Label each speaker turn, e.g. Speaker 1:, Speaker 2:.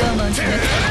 Speaker 1: 做梦去。